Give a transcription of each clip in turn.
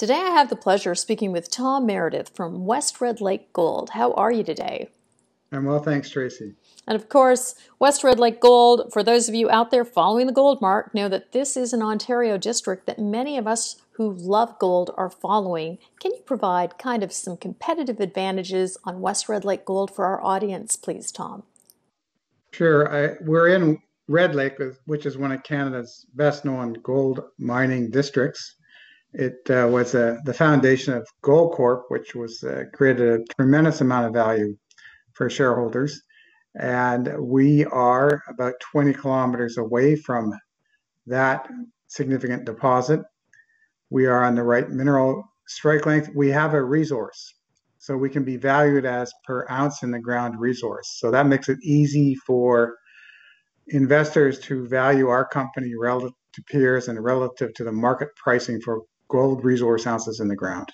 Today I have the pleasure of speaking with Tom Meredith from West Red Lake Gold. How are you today? I'm well, thanks, Tracy. And of course, West Red Lake Gold, for those of you out there following the gold mark, know that this is an Ontario district that many of us who love gold are following. Can you provide kind of some competitive advantages on West Red Lake Gold for our audience, please, Tom? Sure. I, we're in Red Lake, which is one of Canada's best known gold mining districts. It uh, was uh, the foundation of Goldcorp, which was uh, created a tremendous amount of value for shareholders. And we are about 20 kilometers away from that significant deposit. We are on the right mineral strike length. We have a resource. So we can be valued as per ounce in the ground resource. So that makes it easy for investors to value our company relative to peers and relative to the market pricing for gold resource ounces in the ground.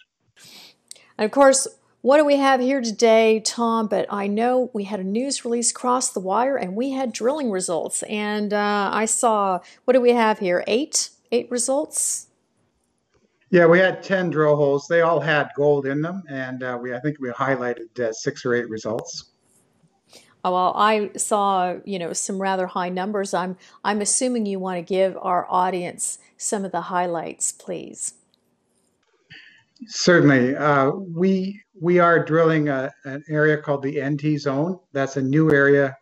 And of course, what do we have here today, Tom? But I know we had a news release cross the wire and we had drilling results. And uh, I saw, what do we have here? Eight? Eight results? Yeah, we had 10 drill holes. They all had gold in them. And uh, we, I think we highlighted uh, six or eight results. Oh, well, I saw, you know, some rather high numbers. I'm, I'm assuming you want to give our audience some of the highlights, please. Certainly. Uh, we we are drilling a, an area called the NT zone. That's a new area.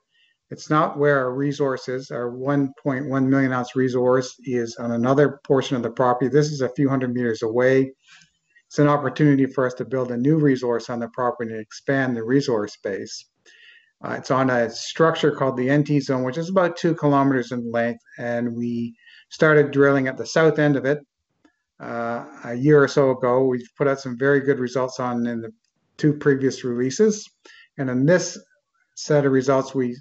It's not where our resource is. Our 1.1 million ounce resource is on another portion of the property. This is a few hundred meters away. It's an opportunity for us to build a new resource on the property and expand the resource base. Uh, it's on a structure called the NT zone, which is about two kilometers in length, and we started drilling at the south end of it uh, a year or so ago. We've put out some very good results on in the two previous releases, and in this set of results, we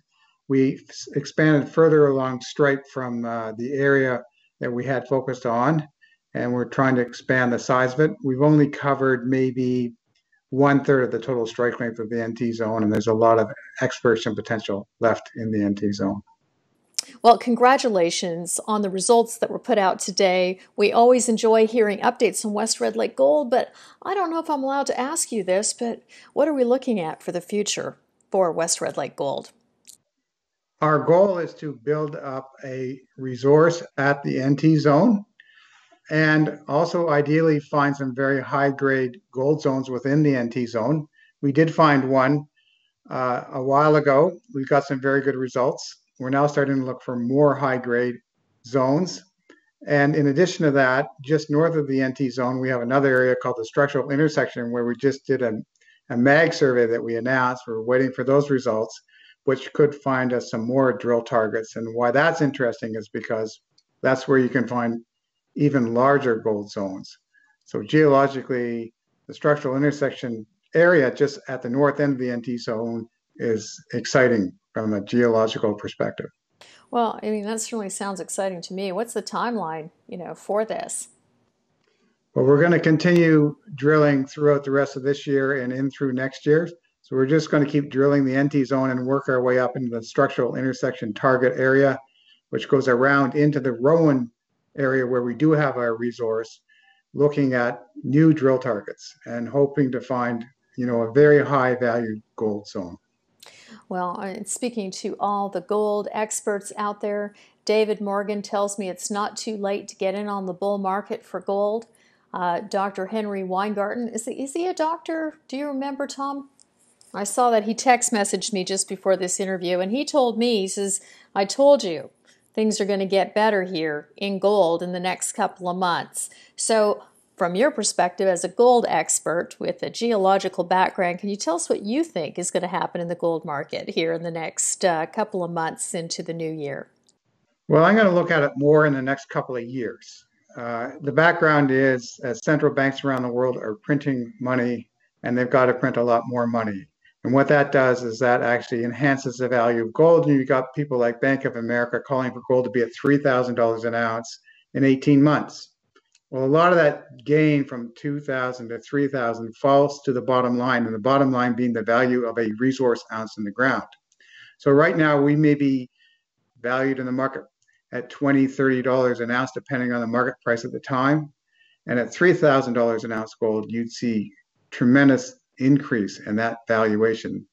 we expanded further along strike from uh, the area that we had focused on, and we're trying to expand the size of it. We've only covered maybe one third of the total strike length of the NT zone, and there's a lot of exploration potential left in the NT zone. Well, congratulations on the results that were put out today. We always enjoy hearing updates on West Red Lake Gold, but I don't know if I'm allowed to ask you this, but what are we looking at for the future for West Red Lake Gold? Our goal is to build up a resource at the NT zone and also ideally find some very high grade gold zones within the NT zone. We did find one uh, a while ago. We've got some very good results. We're now starting to look for more high grade zones. And in addition to that, just north of the NT zone, we have another area called the structural intersection where we just did a, a mag survey that we announced. We're waiting for those results, which could find us some more drill targets. And why that's interesting is because that's where you can find even larger gold zones. So geologically, the structural intersection area just at the north end of the NT zone is exciting from a geological perspective. Well, I mean, that certainly sounds exciting to me. What's the timeline, you know, for this? Well, we're going to continue drilling throughout the rest of this year and in through next year. So we're just going to keep drilling the NT zone and work our way up into the structural intersection target area, which goes around into the Rowan area where we do have our resource, looking at new drill targets and hoping to find, you know, a very high value gold zone. Well, speaking to all the gold experts out there, David Morgan tells me it's not too late to get in on the bull market for gold. Uh, Dr. Henry Weingarten, is he, is he a doctor? Do you remember, Tom? I saw that he text messaged me just before this interview, and he told me, he says, I told you things are going to get better here in gold in the next couple of months. So from your perspective as a gold expert with a geological background, can you tell us what you think is going to happen in the gold market here in the next uh, couple of months into the new year? Well, I'm going to look at it more in the next couple of years. Uh, the background is as central banks around the world are printing money and they've got to print a lot more money. And what that does is that actually enhances the value of gold. And you've got people like Bank of America calling for gold to be at $3,000 an ounce in 18 months. Well, a lot of that gain from 2000 to 3000 falls to the bottom line, and the bottom line being the value of a resource ounce in the ground. So right now we may be valued in the market at $20, $30 an ounce, depending on the market price at the time. And at $3,000 an ounce gold, you'd see tremendous increase in that valuation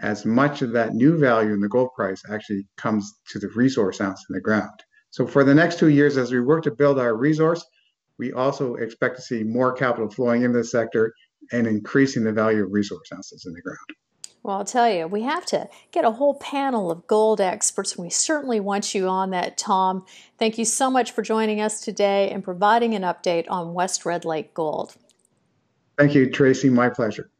as much of that new value in the gold price actually comes to the resource ounce in the ground. So for the next two years, as we work to build our resource, we also expect to see more capital flowing into the sector and increasing the value of resource ounces in the ground. Well, I'll tell you, we have to get a whole panel of gold experts, and we certainly want you on that, Tom. Thank you so much for joining us today and providing an update on West Red Lake Gold. Thank you, Tracy. My pleasure.